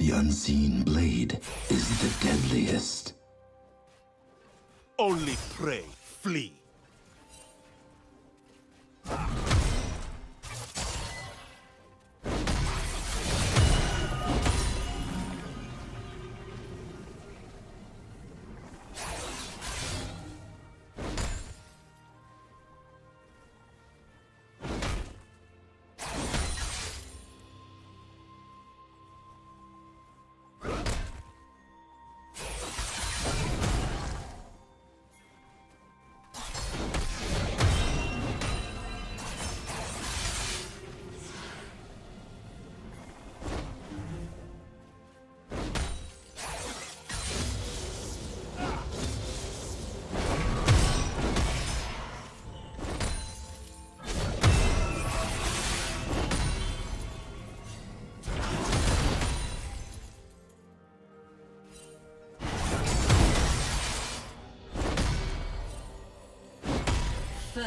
The unseen blade is the deadliest. Only pray, flee.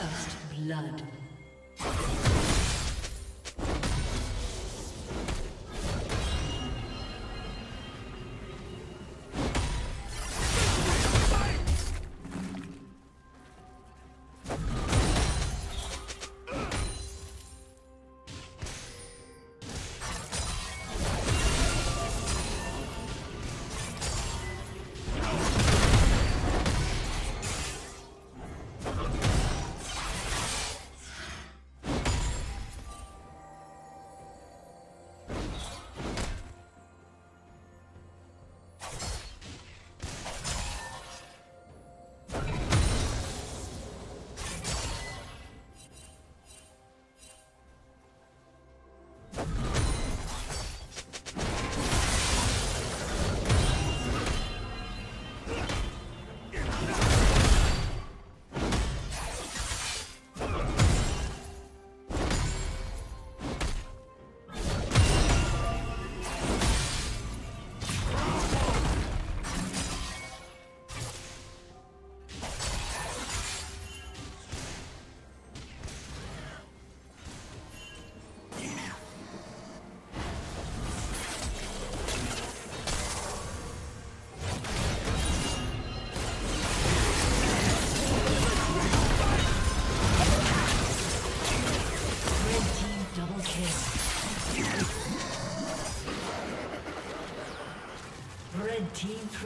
First blood.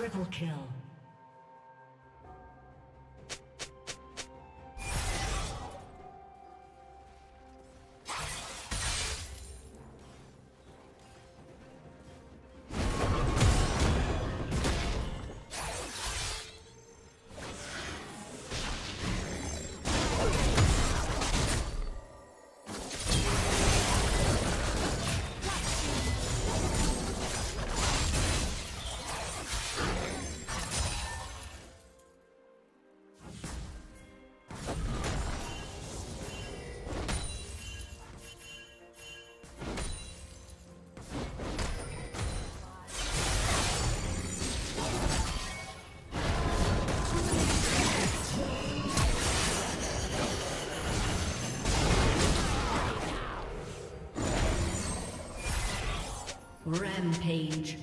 Triple kill. Rampage.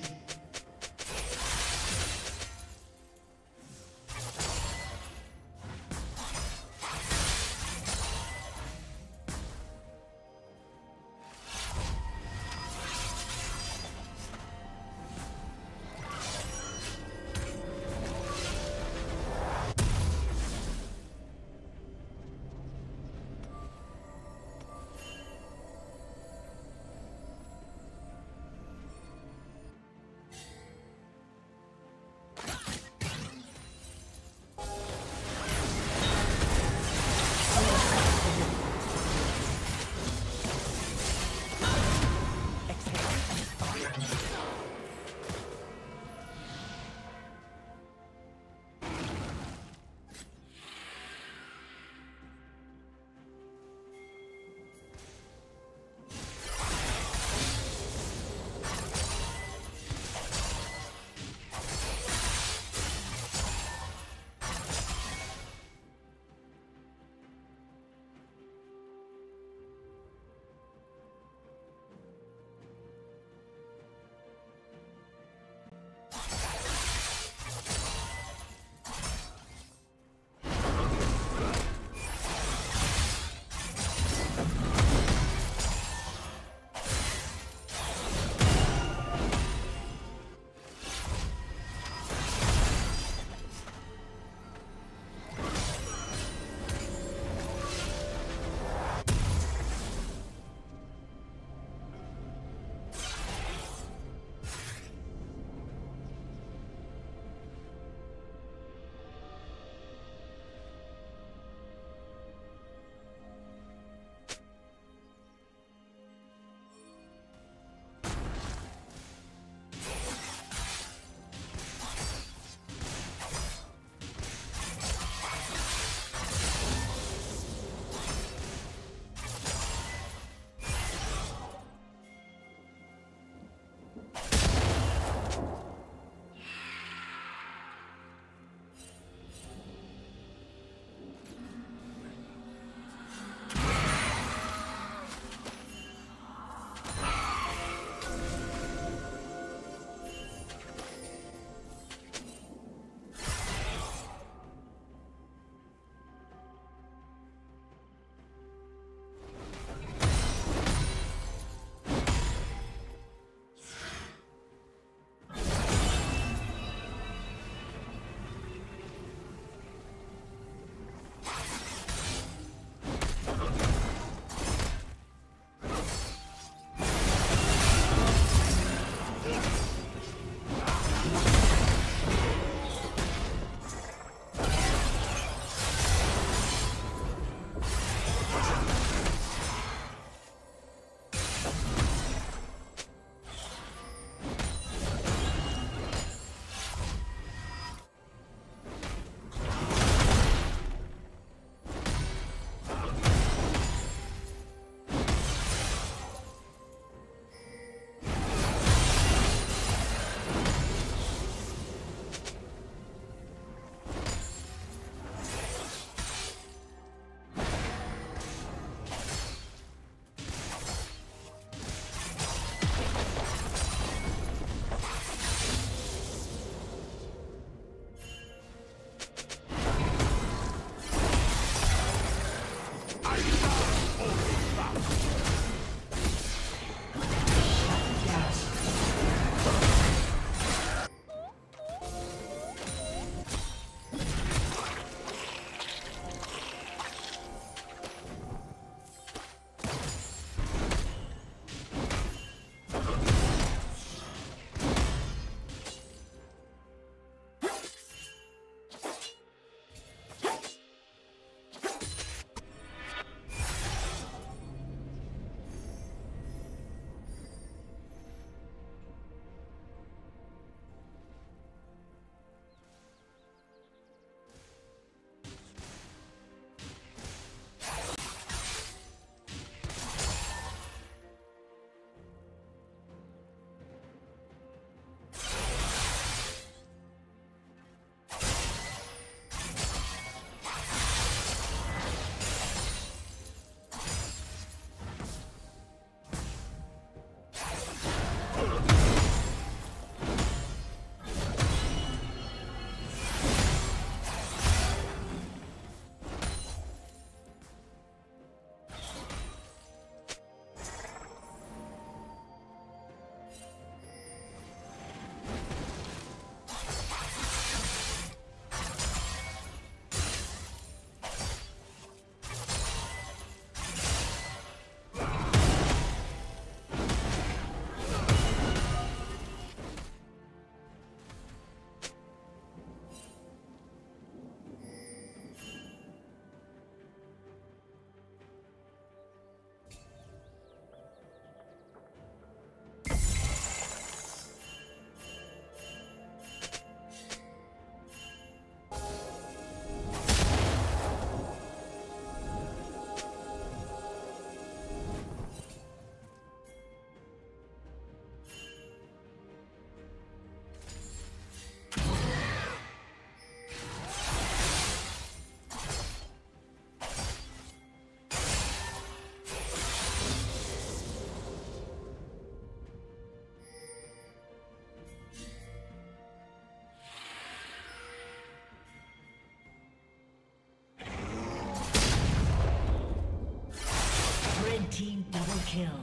kill.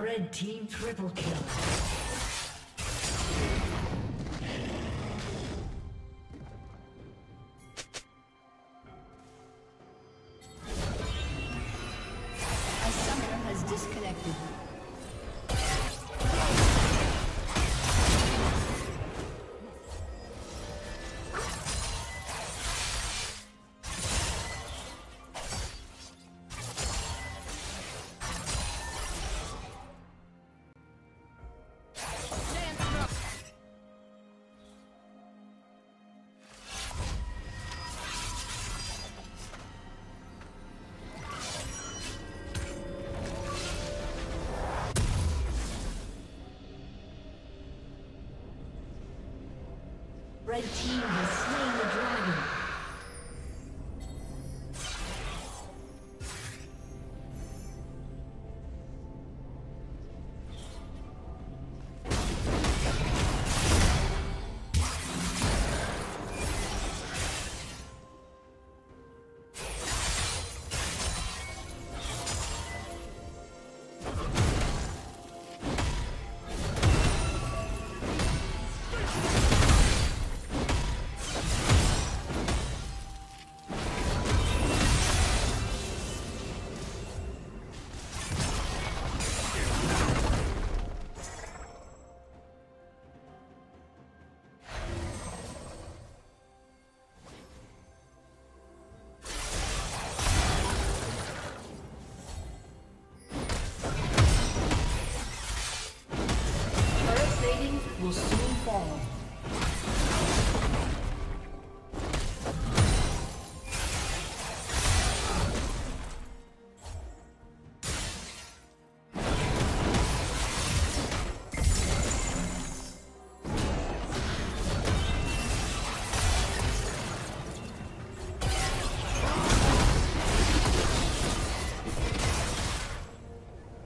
Red team triple kill. A summoner has disconnected. Red team will soon fall.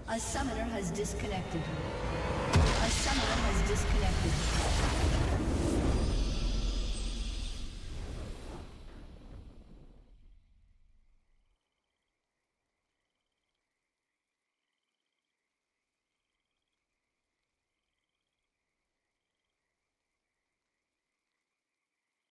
A summoner has disconnected. A summoner has disconnected.